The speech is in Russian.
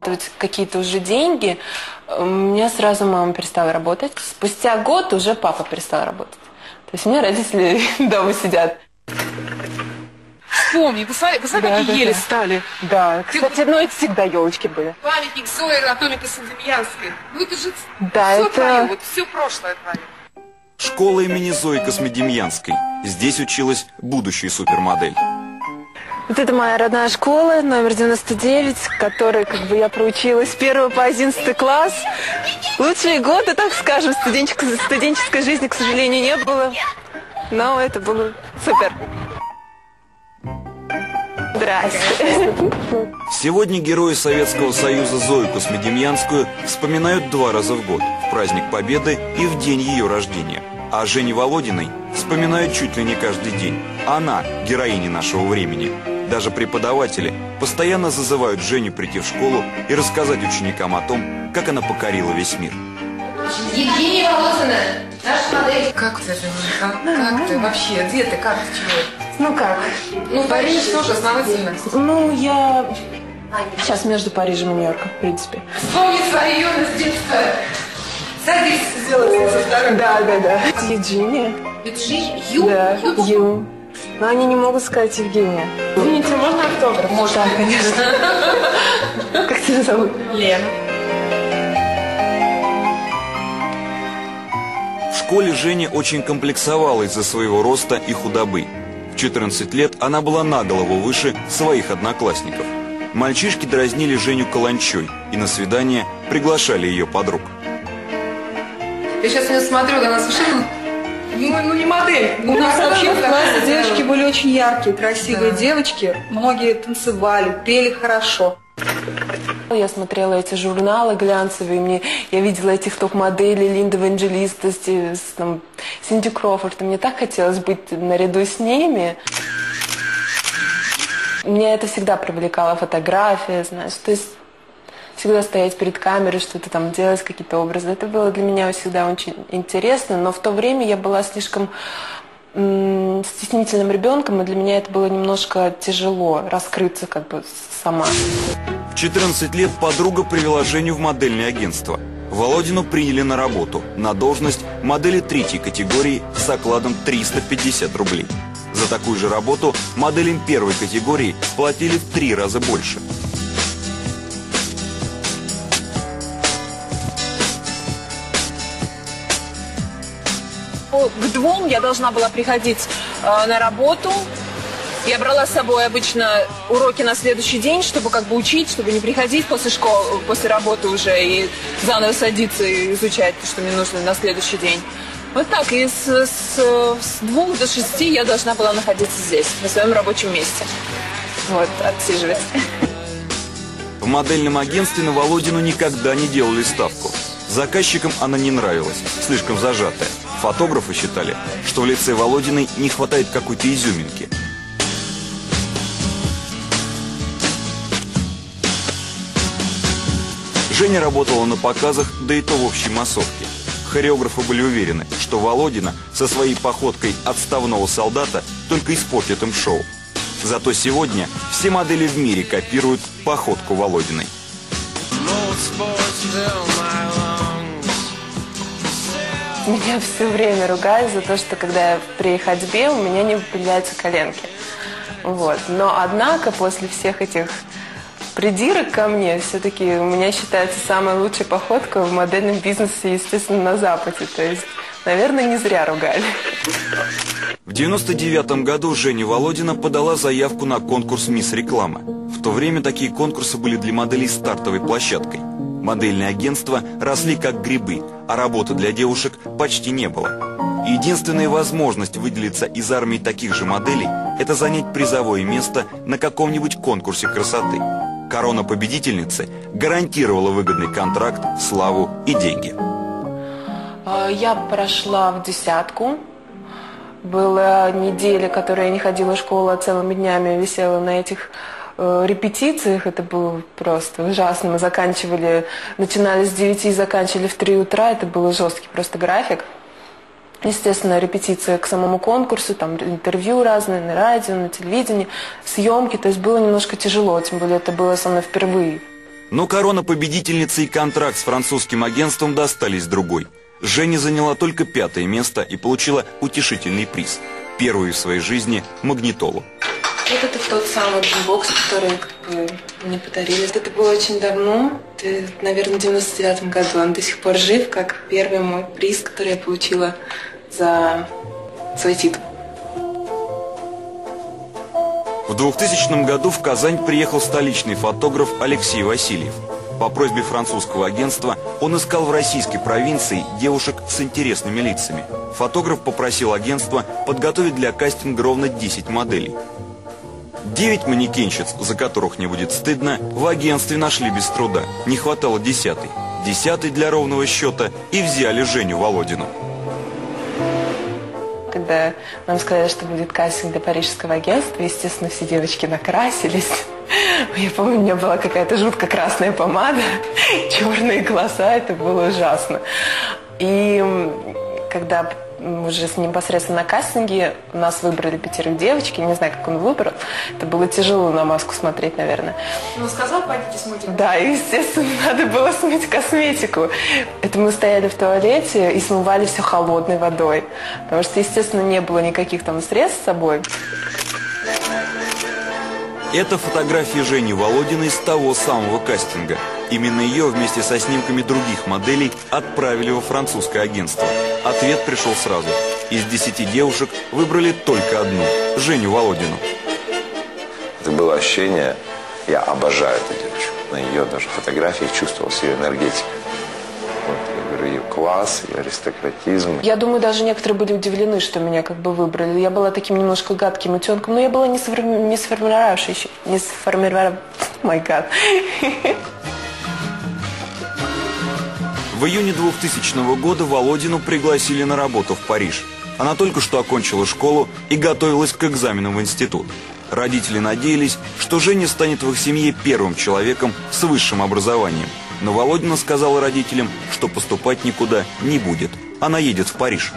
зарабатывать какие-то уже деньги, у меня сразу мама перестала работать. Спустя год уже папа перестал работать. То есть у меня родители дома сидят. Вспомни, посмотри, посмотри, Да, какие да, ели да. стали. Да, кстати, ну это всегда елочки были. Памятник Зои Анатомии Космодемьянской. Ну это же Да, все это- твое, вот все прошлое твое. Школа имени Зои Космодемьянской. Здесь училась будущая супермодель. Вот это моя родная школа, номер 99, в которой как бы я проучилась с 1 по 11 класс. Лучшие годы, так скажем, студенческой, студенческой жизни, к сожалению, не было. Но это было супер. Здрасте. Сегодня герои Советского Союза Зою Космодемьянскую вспоминают два раза в год, в праздник Победы и в день ее рождения. А Жене Володиной вспоминают чуть ли не каждый день. Она – героиня нашего времени. Даже преподаватели постоянно зазывают Женю прийти в школу и рассказать ученикам о том, как она покорила весь мир. Евгения Володина, наша модель. Как ты, Женя? Как, как ты вообще? Где ты? Как ты? Чего? Ну как? Ну, Париж тоже основательно. Ну, я сейчас между Парижем и Нью-Йорком, в принципе. Вспомни свою юность детства. Садись, сделай со вторым. Да, да, да. Евгения. Бюджи, Ю, Да, Ю. Ю. Но они не могут сказать Евгения. Можно автограф? Можно. Да, конечно. Как тебя зовут? Лена. В школе Женя очень комплексовала из-за своего роста и худобы. В 14 лет она была на голову выше своих одноклассников. Мальчишки дразнили Женю каланчой и на свидание приглашали ее подруг. Я сейчас на нее смотрю, она совершенно... Ну, ну. У нас вообще в классе девочки были очень яркие, красивые Да. девочки. Многие танцевали, пели хорошо. Я смотрела эти журналы глянцевые, мне, я видела этих топ-моделей, Линда с, там, Синди Кроуфорд, и мне так хотелось быть наряду с ними. Меня это всегда привлекала фотография, знаешь, то есть всегда стоять перед камерой, что-то там делать, какие-то образы. Это было для меня всегда очень интересно, но в то время я была слишком стеснительным ребенком, и для меня это было немножко тяжело раскрыться как бы сама. В 14 лет подруга привела Женю в модельное агентство. Володину приняли на работу, на должность модели третьей категории с окладом 350 рублей. За такую же работу моделям первой категории платили в три раза больше. К двум я должна была приходить э, на работу. Я брала с собой обычно уроки на следующий день, чтобы как бы учить, чтобы не приходить после школы, после работы уже и заново садиться и изучать то, что мне нужно на следующий день. Вот так, и с, с- с двух до шести я должна была находиться здесь, на своем рабочем месте. Вот, отсиживать. В модельном агентстве на Володину никогда не делали ставку. Заказчикам она не нравилась, слишком зажатая. Фотографы считали, что в лице Володиной не хватает какой-то изюминки. Женя работала на показах, да и то в общей массовке. Хореографы были уверены, что Володина со своей походкой отставного солдата только испортит им шоу. Зато сегодня все модели в мире копируют походку Володиной. Меня все время ругают за то, что когда я при ходьбе, у меня не выпрямляются коленки. Вот. Но однако после всех этих придирок ко мне, все-таки у меня считается самая лучшая походка в модельном бизнесе, естественно, на Западе. То есть, наверное, не зря ругали. В 99 году Женя Володина подала заявку на конкурс «Мисс Реклама». В то время такие конкурсы были для моделей стартовой площадкой. Модельные агентства росли как грибы, а работы для девушек почти не было. Единственная возможность выделиться из армии таких же моделей – это занять призовое место на каком-нибудь конкурсе красоты. Корона победительницы гарантировала выгодный контракт, славу и деньги. А, Я прошла в десятку. Была неделя, которая я не ходила в школу, а целыми днями висела на этих репетициях. Это было просто ужасно. Мы заканчивали, начинали с 9 и заканчивали в 3 утра. Это был жесткий просто график. Естественно, репетиция к самому конкурсу, там интервью разные на радио, на телевидении, съемки. То есть было немножко тяжело, тем более это было со мной впервые. Но корона победительницы и контракт с французским агентством достались другой. Женя заняла только пятое место и получила утешительный приз. Первую в своей жизни магнитолу. Вот это тот самый бокс, который как бы, мне подарили. Это было очень давно, это, наверное, в 99 году. Он до сих пор жив, как первый мой приз, который я получила за свой титул. В 2000 году в Казань приехал столичный фотограф Алексей Васильев. По просьбе французского агентства он искал в российской провинции девушек с интересными лицами. Фотограф попросил агентство подготовить для кастинга ровно 10 моделей. Девять манекенщиц, за которых не будет стыдно, в агентстве нашли без труда. Не хватало десятой. Десятый для ровного счета и взяли Женю Володину. Когда нам сказали, что будет кастинг для парижского агентства, естественно, все девочки накрасились. Я помню, у меня была какая-то жутко красная помада, черные глаза, это было ужасно. И когда уже с непосредственно на кастинге нас выбрали пятерых девочек, я не знаю, как он выбрал. Это было тяжело на маску смотреть, наверное. Ну, сказал, пойдите смыть. Да, и, естественно, надо было смыть косметику. Это мы стояли в туалете и смывали все холодной водой. Потому что, естественно, не было никаких там средств с собой. Это фотографии Жени Володиной с того самого кастинга. Именно ее вместе со снимками других моделей отправили во французское агентство. Ответ пришел сразу. Из десяти девушек выбрали только одну – Женю Володину. Это было ощущение, я обожаю эту девочку. На ее даже фотографиях чувствовалась ее энергетика. Класс, ее аристократизм. Я думаю, даже некоторые были удивлены, что меня как бы выбрали. Я была таким немножко гадким утенком, но я была не, сформи- не сформировавшейся, не сформировав... Май гад. В июне 2000 года Володину пригласили на работу в Париж. Она только что окончила школу и готовилась к экзаменам в институт. Родители надеялись, что Женя станет в их семье первым человеком с высшим образованием. Но Володина сказала родителям, что поступать никуда не будет. Она едет в Париж.